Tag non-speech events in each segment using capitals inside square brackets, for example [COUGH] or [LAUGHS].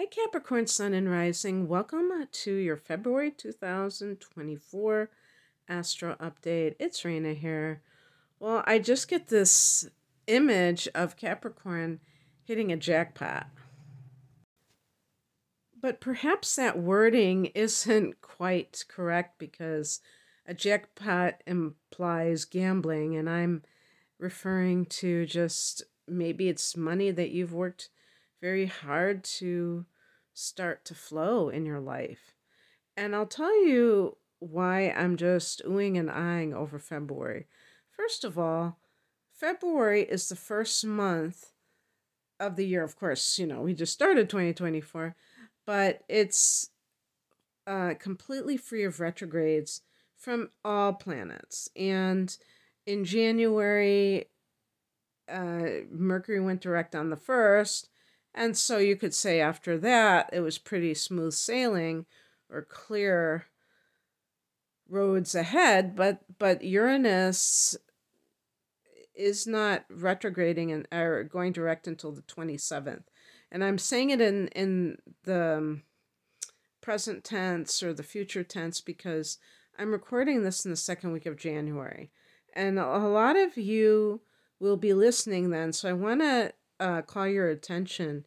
Hi, Capricorn Sun and Rising. Welcome uh, to your February 2024 Astro Update. It's Raina here. Well, I just get this image of Capricorn hitting a jackpot. But perhaps that wording [LAUGHS] isn't quite correct because a jackpot implies gambling, and I'm referring to just maybe it's money that you've worked very hard to start to flow in your life. And I'll tell you why I'm just oohing and eyeing over February. First of all, February is the first month of the year. Of course, you know, we just started 2024, but it's uh, completely free of retrogrades from all planets. And in January, uh, Mercury went direct on the first, and so you could say after that it was pretty smooth sailing or clear roads ahead. But but Uranus is not retrograding and or going direct until the twenty seventh, and I'm saying it in in the um, present tense or the future tense because I'm recording this in the second week of January, and a lot of you will be listening then. So I want to uh, call your attention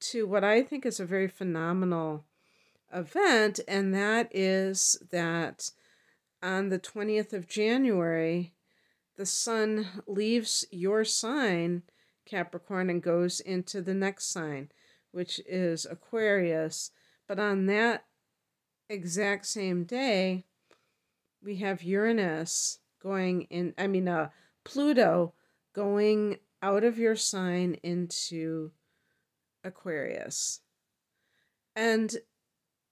to what I think is a very phenomenal event, and that is that on the 20th of January, the sun leaves your sign, Capricorn, and goes into the next sign, which is Aquarius. But on that exact same day, we have Uranus going in, I mean, uh, Pluto going out of your sign into Aquarius. And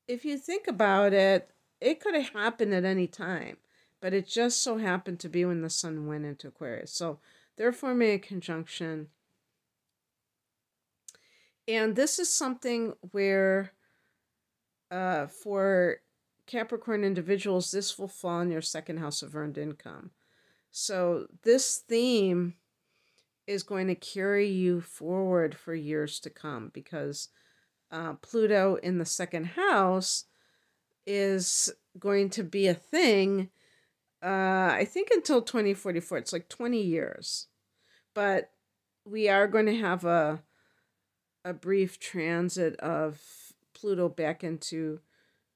if you think about it, it could have happened at any time, but it just so happened to be when the sun went into Aquarius. So they're forming a conjunction. And this is something where, uh, for Capricorn individuals, this will fall in your second house of earned income. So this theme is going to carry you forward for years to come because uh, Pluto in the second house is going to be a thing. Uh, I think until 2044. It's like 20 years. But we are going to have a a brief transit of Pluto back into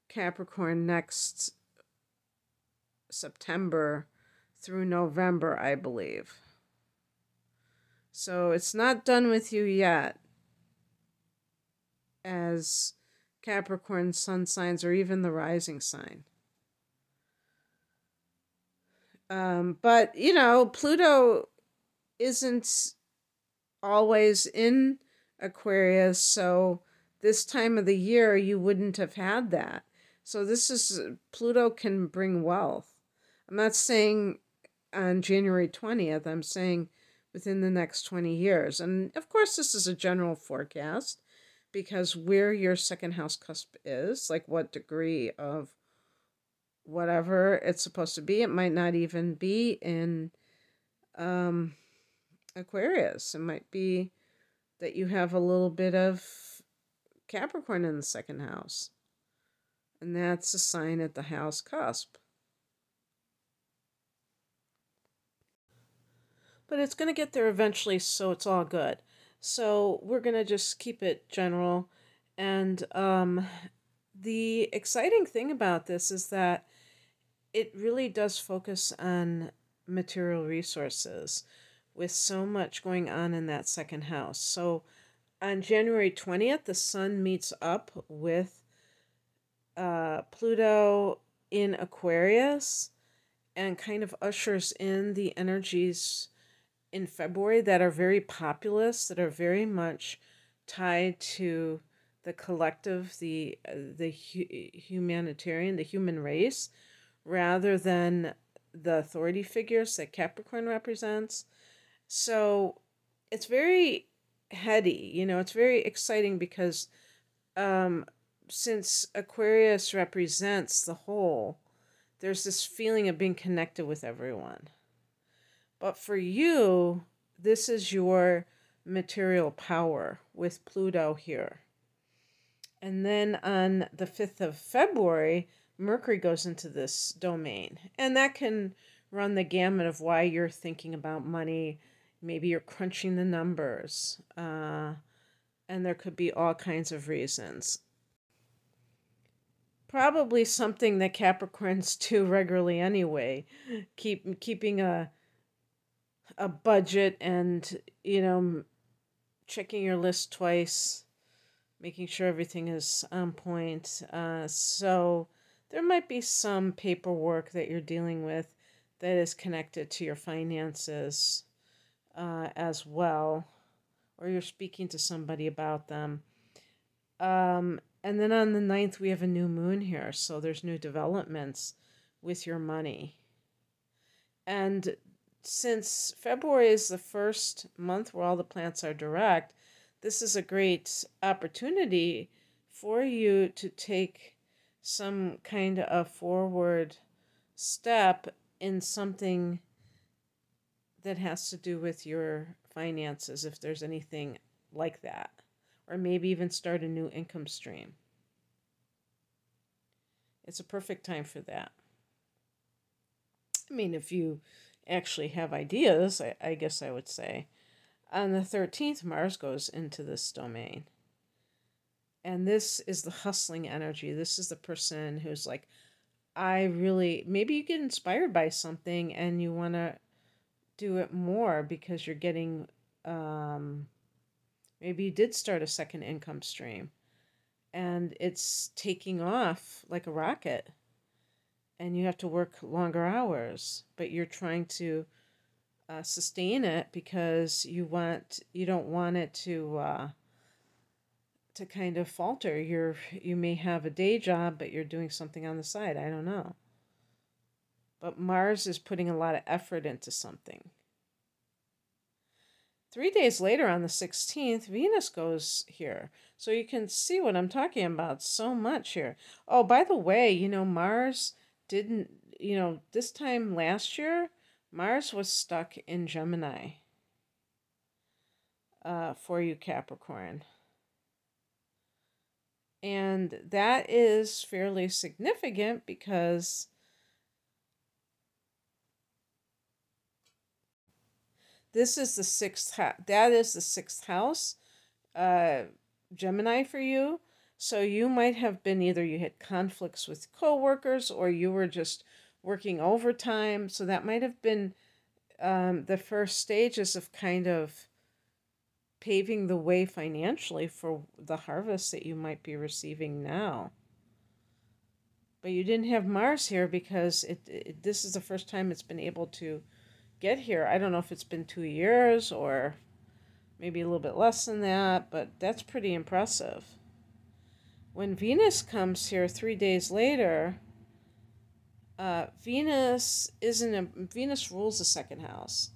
Capricorn next September through November, I believe. So it's not done with you yet as Capricorn sun signs or even the rising sign. Um, but, you know, Pluto isn't always in Aquarius, so this time of the year you wouldn't have had that. So this is Pluto can bring wealth. I'm not saying on January 20th, I'm saying within the next 20 years. And of course, this is a general forecast because where your second house cusp is, like what degree of whatever it's supposed to be, it might not even be in um, Aquarius. It might be that you have a little bit of Capricorn in the second house. And that's a sign at the house cusp. But it's going to get there eventually, so it's all good. So we're going to just keep it general. And um, the exciting thing about this is that it really does focus on material resources with so much going on in that second house. So on January 20th, the sun meets up with uh, Pluto in Aquarius and kind of ushers in the energies in February that are very populist, that are very much tied to the collective, the the hu- humanitarian, the human race, rather than the authority figures that Capricorn represents. So it's very heady, you know, it's very exciting because um, since Aquarius represents the whole, there's this feeling of being connected with everyone. But for you, this is your material power with Pluto here. And then on the 5th of February, Mercury goes into this domain. And that can run the gamut of why you're thinking about money. Maybe you're crunching the numbers. Uh, and there could be all kinds of reasons. Probably something that Capricorns [LAUGHS] do regularly anyway. Keep keeping a a budget and you know checking your list twice, making sure everything is on point. Uh, so there might be some paperwork that you're dealing with that is connected to your finances uh, as well, or you're speaking to somebody about them. Um, and then on the 9th, we have a new moon here, so there's new developments with your money. And since February is the first month where all the plants are direct, this is a great opportunity for you to take some kind of forward step in something that has to do with your finances, if there's anything like that, or maybe even start a new income stream. It's a perfect time for that. I mean, if you actually have ideas, I, I guess I would say. On the 13th, Mars goes into this domain. And this is the hustling energy. This is the person who's like, I really, maybe you get inspired by something and you want to do it more because you're getting, um, maybe you did start a second income stream and it's taking off like a rocket and you have to work longer hours, but you're trying to uh, sustain it because you want you don't want it to uh, to kind of falter. You're you may have a day job, but you're doing something on the side. I don't know. But Mars is putting a lot of effort into something. Three days later, on the 16th, Venus goes here. So you can see what I'm talking about so much here. Oh, by the way, you know, Mars didn't, you know, this time last year, Mars was stuck in Gemini uh, for you, Capricorn. And that is fairly significant because this is the sixth house. That is the sixth house, uh, Gemini for you. So you might have been either you had conflicts with coworkers or you were just working overtime. So that might have been um, the first stages of kind of paving the way financially for the harvest that you might be receiving now. But you didn't have Mars here because it, it this is the first time it's been able to get here. I don't know if it's been two years or maybe a little bit less than that, but that's pretty impressive. When Venus comes here three days later, uh, Venus isn't a, Venus rules the second house.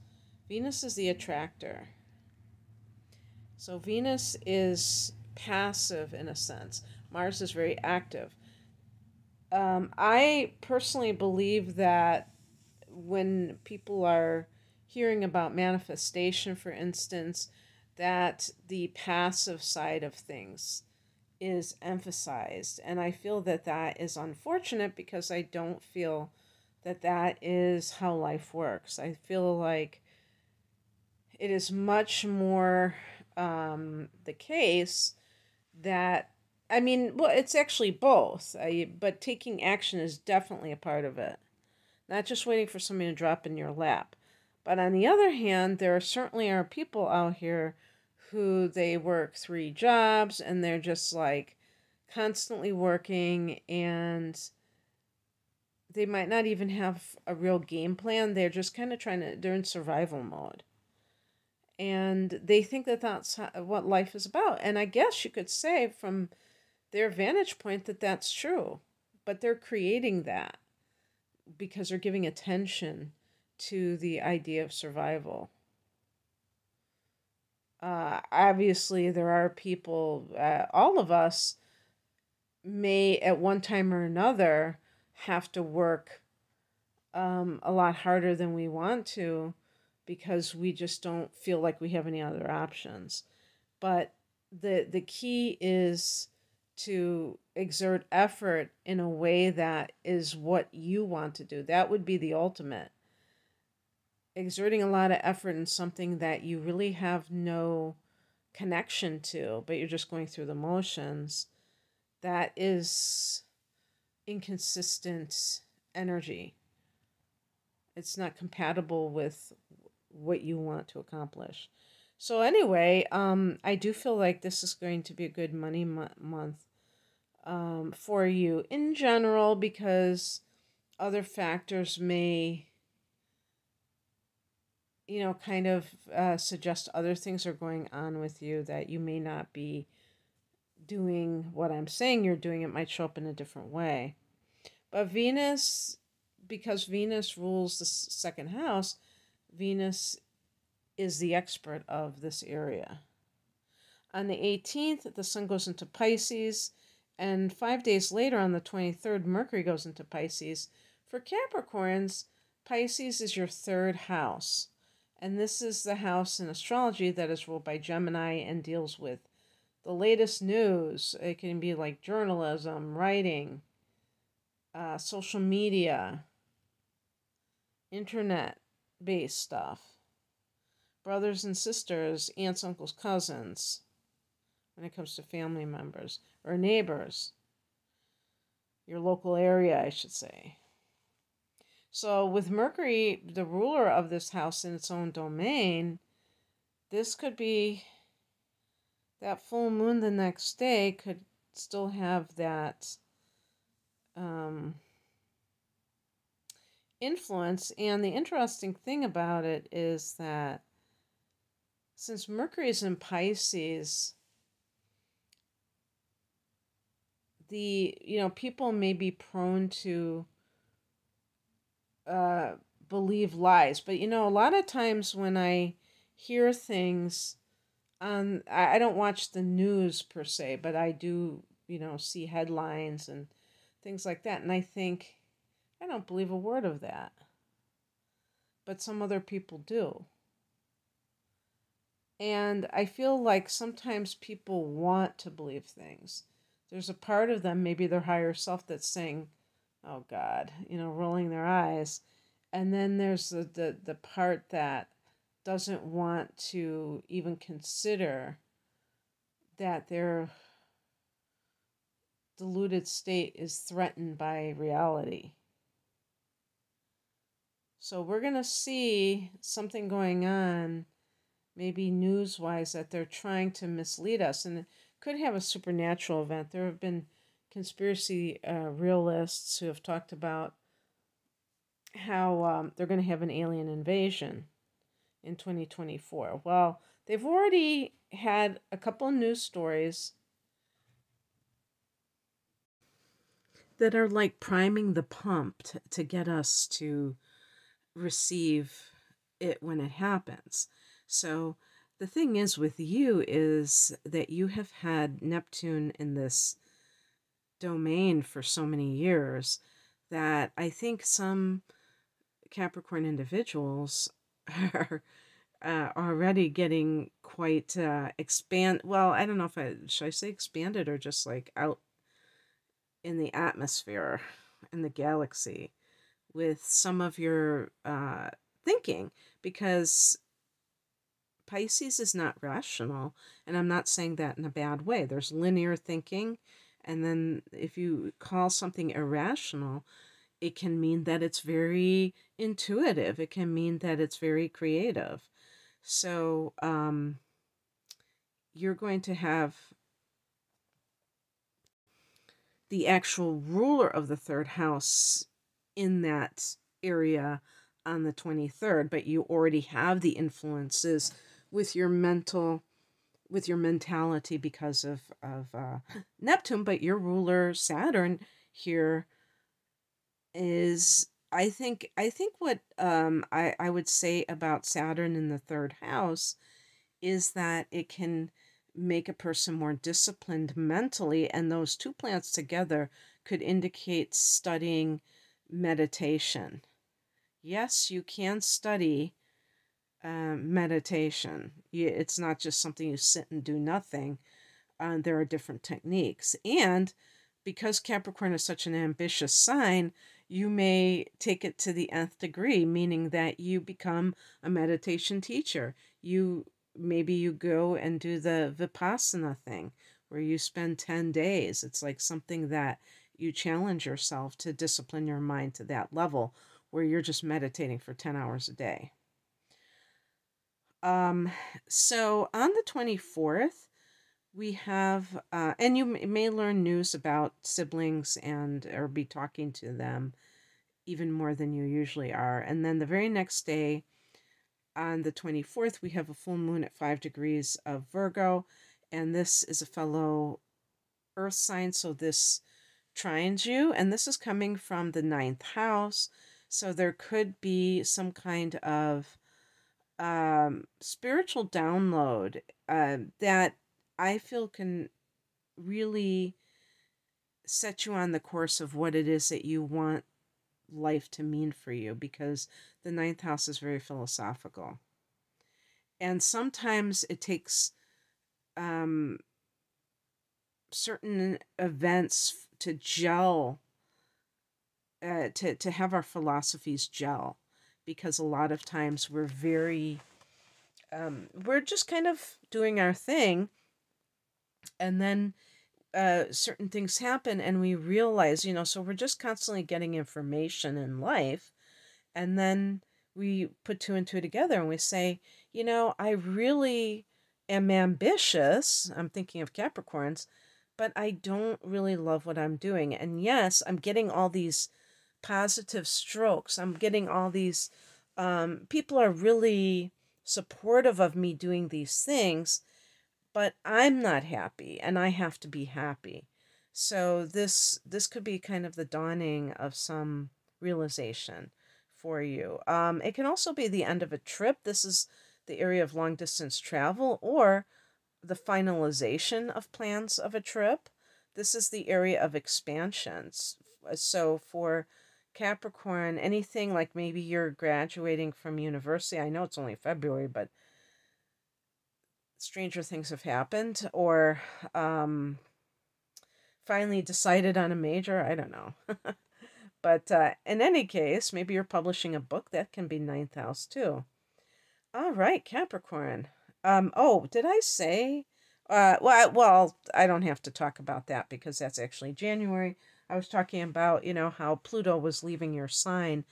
Venus is the attractor. So Venus is passive in a sense. Mars is very active. Um, I personally believe that when people are hearing about manifestation, for instance, that the passive side of things is emphasized. And I feel that that is unfortunate because I don't feel that that is how life works. I feel like it is much more um, the case that, I mean, well, it's actually both, I, but taking action is definitely a part of it. Not just waiting for somebody to drop in your lap. But on the other hand, there certainly are people out here who they work three jobs and they're just like constantly working and they might not even have a real game plan. They're just kind of trying to, they're in survival mode. And they think that that's what life is about. And I guess you could say from their vantage point that that's true. But they're creating that because they're giving attention to the idea of survival. Uh, obviously, there are people, uh, all of us may at one time or another have to work um, a lot harder than we want to because we just don't feel like we have any other options. But the the key is to exert effort in a way that is what you want to do. That would be the ultimate. Exerting a lot of effort in something that you really have no connection to, but you're just going through the motions, that is inconsistent energy. It's not compatible with what you want to accomplish. So anyway, um, I do feel like this is going to be a good money mo- month um, for you in general because other factors may, you know, kind of uh, suggest other things are going on with you that you may not be doing what I'm saying you're doing. It might show up in a different way. But Venus, because Venus rules the second house, Venus is the expert of this area. On the 18th, the sun goes into Pisces, and five days later, on the 23rd, Mercury goes into Pisces. For Capricorns, Pisces is your third house, and this is the house in astrology that is ruled by Gemini and deals with the latest news. It can be like journalism, writing, uh, social media, internet based stuff brothers and sisters, aunts, uncles, cousins, when it comes to family members or neighbors, your local area, I should say. So, with Mercury, the ruler of this house in its own domain, this could be that full moon the next day could still have that um, influence. And the interesting thing about it is that since Mercury is in Pisces, the you know people may be prone to uh, believe lies, but you know a lot of times when I hear things on, I, I don't watch the news per se, but I do you know see headlines and things like that, and I think I don't believe a word of that, but some other people do. And I feel like sometimes people want to believe things. There's a part of them, maybe their higher self, that's saying, oh God, you know, rolling their eyes. And then there's the, the, the part that doesn't want to even consider that their deluded state is threatened by reality. So we're going to see something going on maybe news wise that they're trying to mislead us and it could have a supernatural event. There have been conspiracy uh, realists who have talked about how um, they're going to have an alien invasion in 2024. Well, they've already had a couple of news stories that are like priming the pump to, to get us to receive it when it happens. So the thing is with you is that you have had Neptune in this domain for so many years that I think some Capricorn individuals [LAUGHS] are uh, already getting quite uh, expand. Well, I don't know if I should I say expanded or just like out in the atmosphere in the galaxy with some of your uh, thinking because Pisces is not rational, and I'm not saying that in a bad way. There's linear thinking, and then if you call something irrational, it can mean that it's very intuitive. It can mean that it's very creative. So, um, you're going to have the actual ruler of the third house in that area on the 23rd, but you already have the influences with your mental with your mentality because of of uh, [GASPS] Neptune, but your ruler Saturn here is I think I think what um I I would say about Saturn in the third house is that it can make a person more disciplined mentally and those two plants together could indicate studying meditation. Yes, you can study um, meditation. It's not just something you sit and do nothing. uh, there are different techniques. And because Capricorn is such an ambitious sign, you may take it to the nth degree, meaning that you become a meditation teacher. You maybe you go and do the vipassana thing where you spend 10 days. It's like something that you challenge yourself to discipline your mind to that level where you're just meditating for 10 hours a day. Um, so on the 24th, we have, uh, and you may learn news about siblings and or be talking to them even more than you usually are. And then the very next day, on the 24th, we have a full moon at 5 degrees of Virgo, and this is a fellow earth sign, so this trines you, and this is coming from the ninth house. So there could be some kind of um, spiritual download uh, that I feel can really set you on the course of what it is that you want life to mean for you because the ninth house is very philosophical. And sometimes it takes um, certain events to gel, uh, to, to have our philosophies gel, because a lot of times we're very, um, we're just kind of doing our thing and then uh, certain things happen and we realize you know so we're just constantly getting information in life and then we put two and two together and we say you know i really am ambitious i'm thinking of capricorns but i don't really love what i'm doing and yes i'm getting all these positive strokes i'm getting all these um, people are really supportive of me doing these things but I'm not happy and I have to be happy. So this this could be kind of the dawning of some realization for you. Um, it can also be the end of a trip. This is the area of long distance travel or the finalization of plans of a trip. This is the area of expansions. So for Capricorn, anything like maybe you're graduating from university. I know it's only February, but stranger things have happened or um, finally decided on a major. I don't know. [LAUGHS] but uh, in any case, maybe you're publishing a book that can be ninth house too. All right, Capricorn. Um, oh, did I say? Uh, well, I, well, I don't have to talk about that because that's actually January. I was talking about, you know, how Pluto was leaving your sign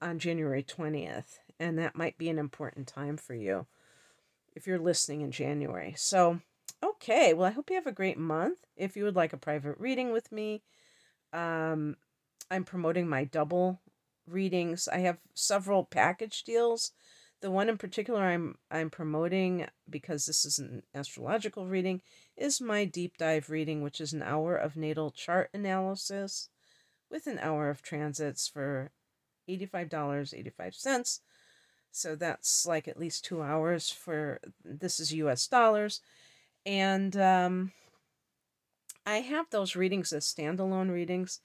on January 20th, and that might be an important time for you if you're listening in January. So, okay, well, I hope you have a great month. If you would like a private reading with me, um, I'm promoting my double readings. I have several package deals. The one in particular I'm I'm promoting because this is an astrological reading is my deep dive reading, which is an hour of natal chart analysis with an hour of transits for $85.85 so that's like at least two hours for this is US dollars. And um, I have those readings as standalone readings,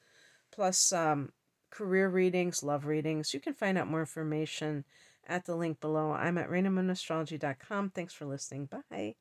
plus um, career readings, love readings. You can find out more information at the link below. I'm at RainaMoonAstrology.com. Thanks for listening. Bye.